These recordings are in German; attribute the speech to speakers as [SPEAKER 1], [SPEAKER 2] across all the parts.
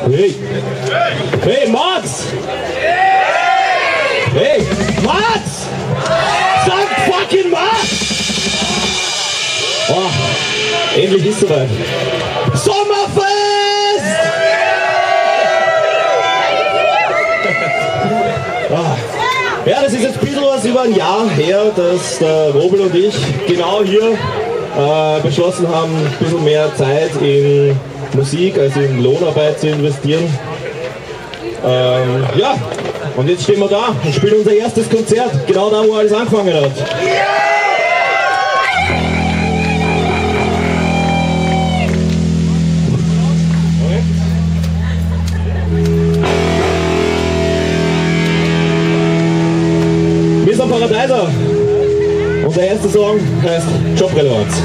[SPEAKER 1] Hey! Hey, Max! Hey, Max! Sag fucking Max! Oh, endlich ist soweit. Sommerfest! Ah. Ja, das ist jetzt ein bisschen was über ein Jahr her, dass der Robel und ich genau hier äh, beschlossen haben, ein bisschen mehr Zeit in Musik, also in Lohnarbeit zu investieren. Ähm, ja, und jetzt stehen wir da und spielen unser erstes Konzert, genau da, wo alles angefangen hat. Wir sind Paradeiser und der erste Song heißt Jobrelevanz.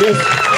[SPEAKER 1] Yes.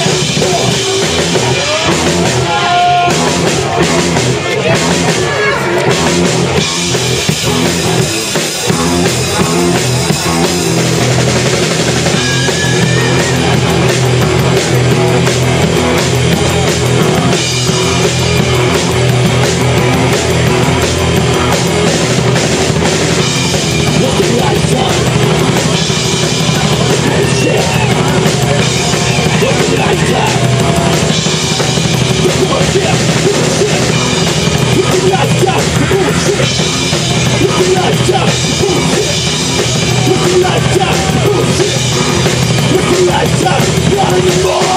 [SPEAKER 2] Not anymore